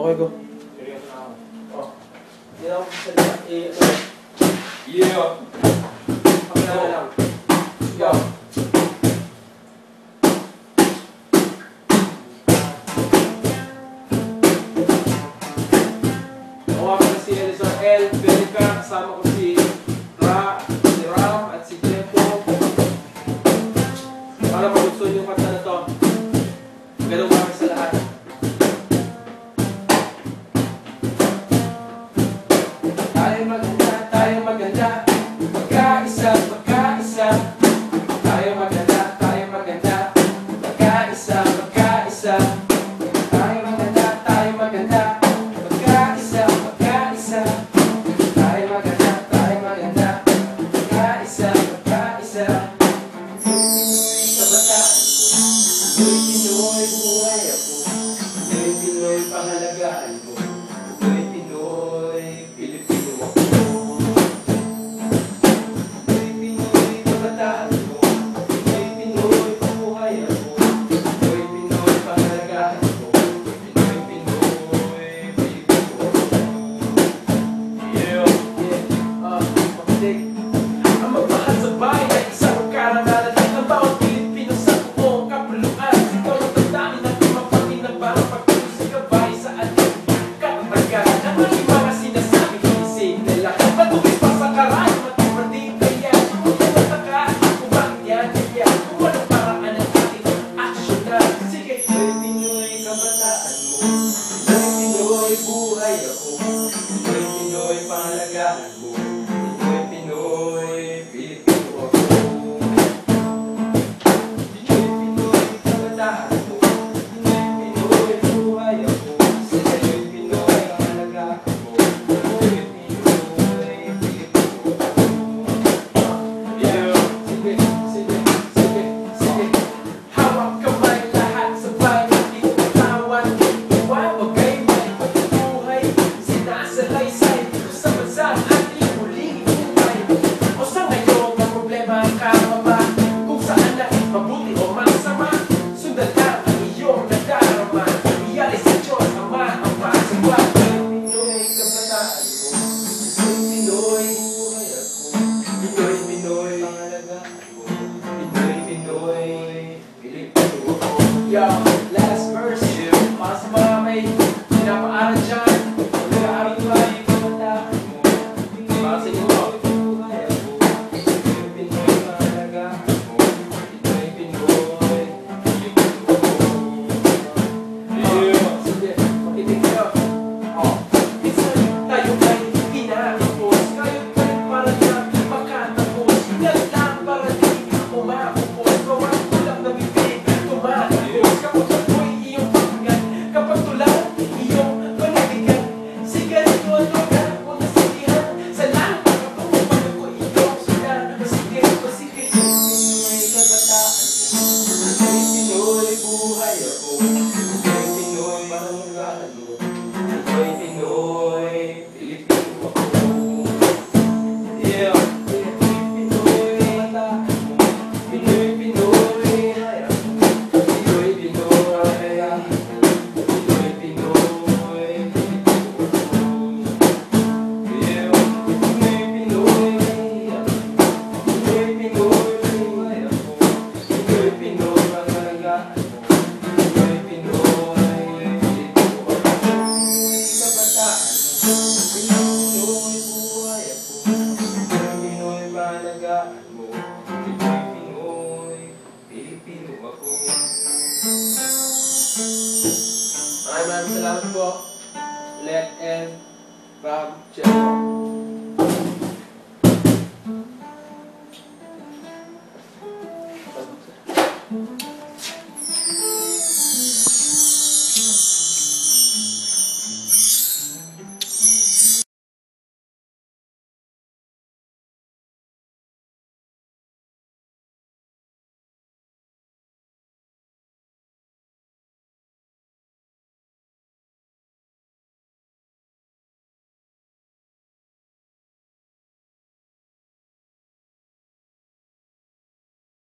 Okay, go. Yeah. Yeah. kayo Ako'y Pinoy pangalagaan mo. First. Salamat po. Let and from Chelsea.